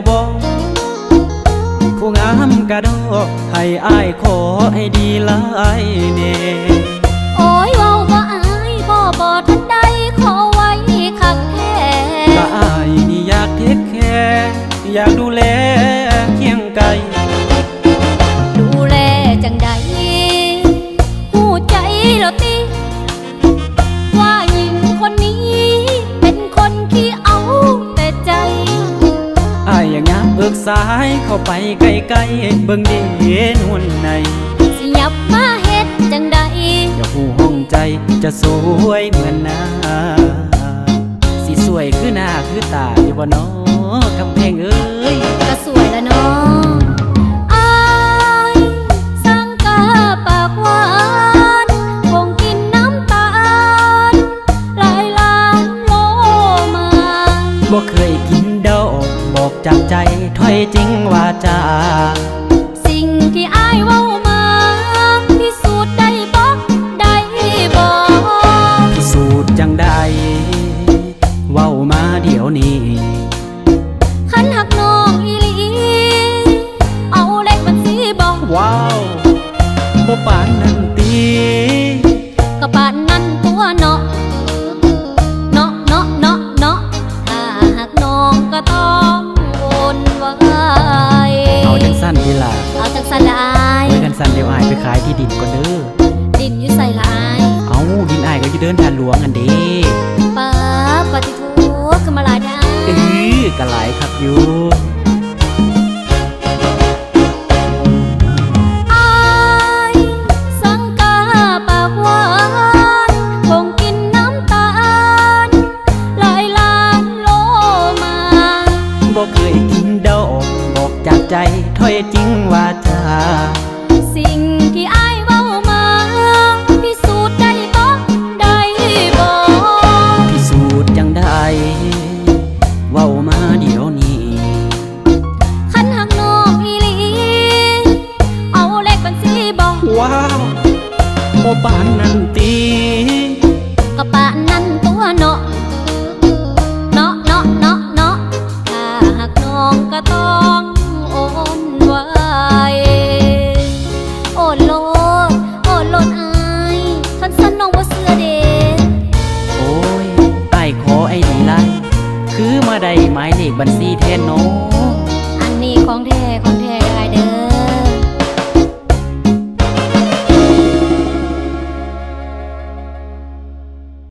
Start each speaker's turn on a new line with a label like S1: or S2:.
S1: วบ่ผู้งามกระดอกให้อ้ายขอให้ดีลายเนี่ย
S2: โอ้ยเว่าบ่อายบ่บ่ทันใดขอไว้คักแท้
S1: ก็อ้ายนี่อยากเทคแคร์อยากดูแลเคียงไกล บเอิกสายเข้าไปใกล้ๆเบิ่งดีนวลใน
S2: สิยับมาเฮ็ดจังใด
S1: อย่าผู้ห้องใจจะสวยเหมือนหน้าสิสวยคือหน้าคือตาอยู่บ่น้อกำแพงเอ้ย
S2: ก็สวยแล้วเนาะอ
S1: ถ้อยจริงว่าจา
S2: สิ่งที่อายเว้ามาพิสูจน์ได้บ่ได้บ่
S1: พิสูจน์จังได้เว้ามาเดี๋ยวนี้
S2: คันหักน้องอีหลีเอาเลขบัญชีบ่
S1: ว้าวบ่ปานนั้นตี
S2: ก็ปานนั้นตัวเนาะ
S1: สั้นดีล่ะ
S2: เอาจังสันละอาย
S1: ไว้กันสั้นเดี๋ยวอายไปขายที่ดินก่อนเด้อ
S2: ดินอยู่ใส่ละอาย
S1: เอาดินอายก็อยู่เดินทางหลวงอันเด้
S2: ป้าปฏิทูขึ้นมาหลายได้
S1: เออกะหลายครับอยู่
S2: อา
S1: ว้าวบ่ปานนั้นตี
S2: ก็ปานนั้นตัวเนาะเนาะเนาะเนาะเนาะถ้าหักน้องก็ต้องโอนไว้โอนโลดโอนโลดอายคันสันน้องบ่เสือเด้
S1: โอ้ยไอ้ายขอไอ้ดีไลคือมาได้หมายเลขบัญชีแทนน้อง
S2: อันนี้ของแท้ของ